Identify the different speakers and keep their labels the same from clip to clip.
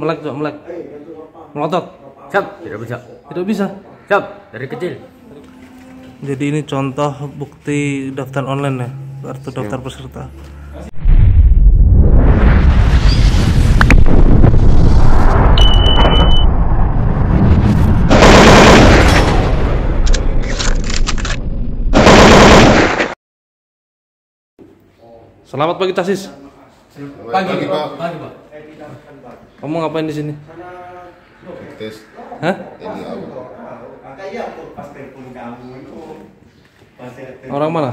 Speaker 1: Melek coba melek. Melotot.
Speaker 2: Siap, tidak bisa.
Speaker 1: Tidak bisa.
Speaker 2: Siap, dari kecil.
Speaker 1: Jadi ini contoh bukti daftar online ya, kartu daftar peserta. Selamat pagi Tasis.
Speaker 3: Pagi, Pak.
Speaker 2: Pagi, Pak.
Speaker 1: Kamu ngapain di sini?
Speaker 3: Tes
Speaker 1: Hah?
Speaker 3: ini apa?
Speaker 1: Orang mana?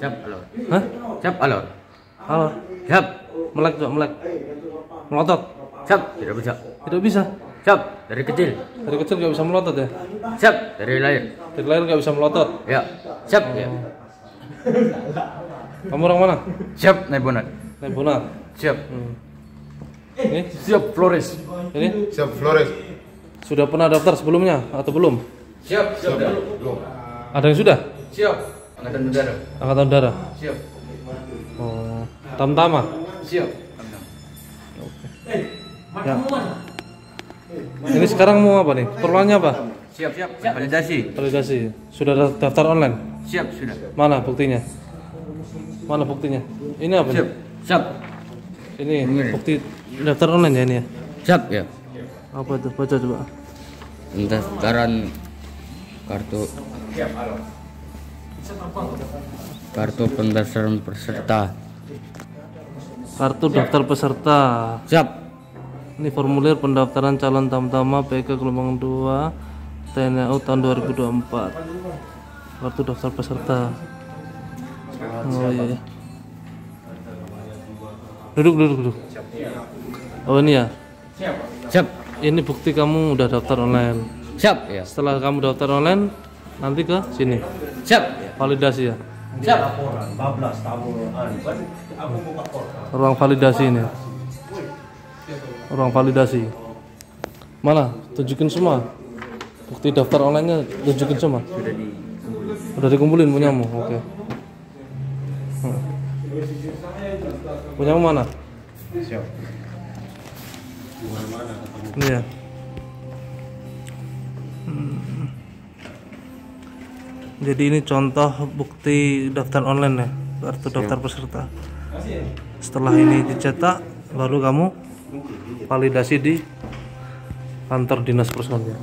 Speaker 2: Siap, alor.
Speaker 1: Hah?
Speaker 2: Siap, alor.
Speaker 1: Halo.
Speaker 2: Siap.
Speaker 1: Melek coba melek. Melotot.
Speaker 2: Siap, tidak bisa.
Speaker 1: Tidak bisa.
Speaker 2: Siap, dari kecil.
Speaker 1: Dari kecil nggak bisa melotot ya?
Speaker 2: Siap, dari lahir.
Speaker 1: Dari lahir nggak bisa melotot.
Speaker 2: Ya. Siap, ya.
Speaker 1: Kamu orang mana?
Speaker 2: Siap, naik bonat.
Speaker 1: Naik bonar.
Speaker 2: Siap.
Speaker 1: Ini,
Speaker 2: Siap, Flores.
Speaker 1: ini
Speaker 3: Siap Flores.
Speaker 1: sudah pernah daftar sebelumnya atau belum?
Speaker 2: Siap, siap.
Speaker 3: Belum.
Speaker 1: Ada yang sudah?
Speaker 2: Siap. Angkatan udara.
Speaker 1: Angkatan Udara.
Speaker 2: Siap.
Speaker 1: Oh, Tamtama.
Speaker 2: Siap.
Speaker 1: Ya. Ini sekarang mau apa nih? Perluannya apa?
Speaker 2: Siap, siap. Validasi.
Speaker 1: Validasi. Sudah da- daftar online?
Speaker 2: Siap, sudah.
Speaker 1: Mana buktinya? Mana buktinya? Ini apa
Speaker 2: Siap.
Speaker 1: nih?
Speaker 2: Siap.
Speaker 1: Ini bukti daftar online ya ini ya?
Speaker 2: Siap, ya.
Speaker 1: Apa itu? Baca coba.
Speaker 2: Pendaftaran kartu kartu pendaftaran peserta.
Speaker 1: Kartu daftar peserta.
Speaker 2: Siap.
Speaker 1: Ini formulir pendaftaran calon tamtama PK gelombang 2 TNU tahun 2024. Kartu daftar peserta. Oh iya. iya. Duduk duduk duduk. Oh ini ya.
Speaker 2: Siap.
Speaker 1: Ini bukti kamu udah daftar online.
Speaker 2: Siap, ya.
Speaker 1: Setelah kamu daftar online nanti ke sini.
Speaker 2: Siap.
Speaker 1: Validasi ya.
Speaker 2: Siap.
Speaker 1: Ruang validasi ini. Ruang validasi. Mana? Tunjukin semua. Bukti daftar online-nya tunjukin semua.
Speaker 2: Sudah di
Speaker 1: Udah dikumpulin punyamu, oke. Hmm. Punyamu mana?
Speaker 3: Siap.
Speaker 1: Ini ya. Hmm. Jadi ini contoh bukti daftar online ya, kartu daftar peserta. Setelah ini dicetak, baru kamu validasi di kantor dinas personil.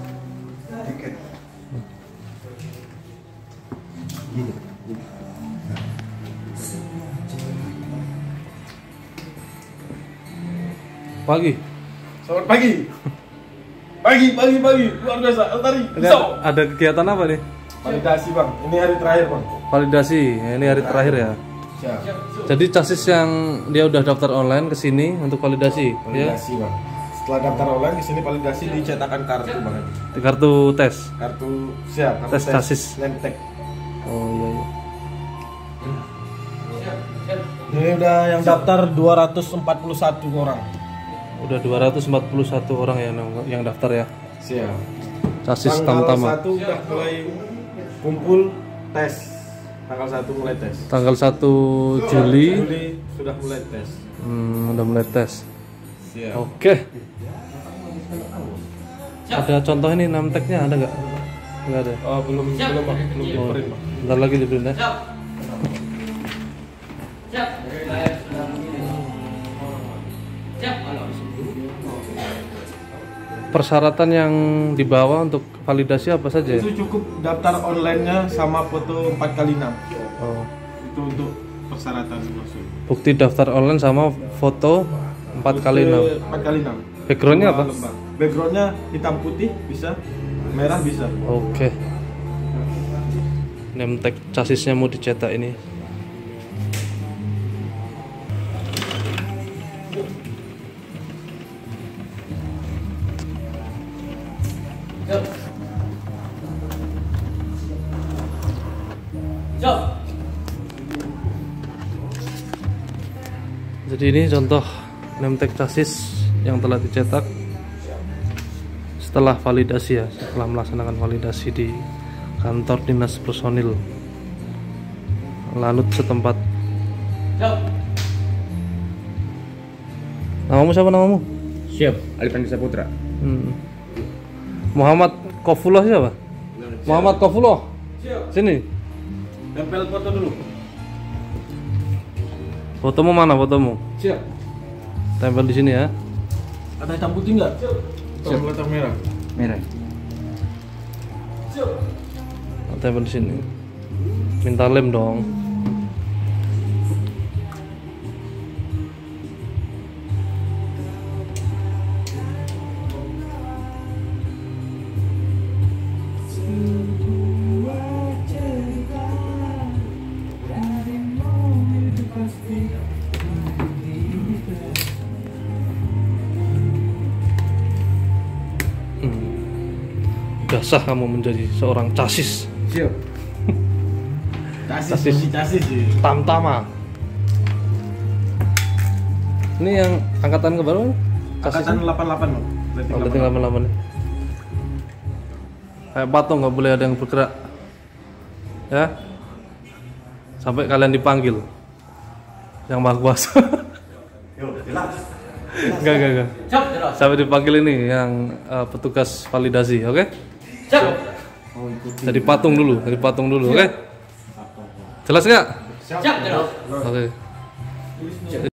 Speaker 1: Pagi.
Speaker 4: Selamat pagi. Pagi, pagi, pagi. Luar biasa. Altari.
Speaker 1: Ada, ada kegiatan apa nih?
Speaker 4: Validasi bang. Ini hari terakhir bang.
Speaker 1: Validasi. Ini hari terakhir ya.
Speaker 4: Siap.
Speaker 1: Jadi chassis yang dia udah daftar online ke sini untuk validasi, ya.
Speaker 4: Validasi bang. Setelah daftar online di sini validasi dicetakan kartu bang.
Speaker 1: Kartu tes.
Speaker 4: Kartu siap. Kartu
Speaker 1: Tes chassis.
Speaker 4: Name tag.
Speaker 1: Oh iya iya.
Speaker 4: Ini udah yang daftar 241 orang.
Speaker 1: Udah 241 orang yang yang daftar ya.
Speaker 4: Siap.
Speaker 1: Chassis
Speaker 4: Tanggal
Speaker 1: Tamtama.
Speaker 4: 1 udah mulai kumpul tes. Tanggal 1 mulai tes.
Speaker 1: Tanggal 1 Juli
Speaker 4: Juli sudah mulai tes.
Speaker 1: hmm, udah mulai tes.
Speaker 4: Siap.
Speaker 1: Oke. Ada contoh ini name tag-nya ada nggak? Nggak ada.
Speaker 4: Oh, belum belum bang. Belum diprint bang.
Speaker 1: Bentar lagi dibeliin ya. Persyaratan yang dibawa untuk validasi apa saja ya?
Speaker 4: Itu cukup daftar online-nya sama foto 4 kali 6
Speaker 1: Oh.
Speaker 4: Itu untuk persyaratan masuk.
Speaker 1: Bukti daftar online sama foto 4 kali 6
Speaker 4: 4 kali 6.
Speaker 1: Backgroundnya apa?
Speaker 4: Backgroundnya hitam putih bisa, merah bisa.
Speaker 1: Oke. Name tag chassisnya mau dicetak ini. Jadi ini contoh tag chassis yang telah dicetak setelah validasi ya, setelah melaksanakan validasi di kantor dinas personil Lanut setempat. Namamu siapa namamu?
Speaker 2: Siap.
Speaker 4: Alifandi Saputra.
Speaker 1: Hmm. Muhammad Kofullah siapa? Muhammad Kofullah. Sini.
Speaker 4: Tempel foto dulu.
Speaker 1: Fotomu mana fotomu?
Speaker 4: Siap.
Speaker 1: Tempel di sini ya.
Speaker 4: Ada hitam putih nggak? Siap. letak merah.
Speaker 2: Merah.
Speaker 1: Tempel di sini. Minta lem dong. Sah kamu menjadi seorang casis
Speaker 4: Siap. Casis,
Speaker 1: Casis.
Speaker 4: casis.
Speaker 1: Tamtama. Ini yang angkatan ke berapa?
Speaker 4: Angkatan 88 loh.
Speaker 1: Oh, rating 88 Kayak patung nggak boleh ada yang bergerak Ya Sampai kalian dipanggil Yang maha kuasa Enggak, enggak, enggak Sampai dipanggil ini yang eh, petugas validasi, oke? Jadi patung dulu, jadi patung dulu, oke? Jelas nggak? Oke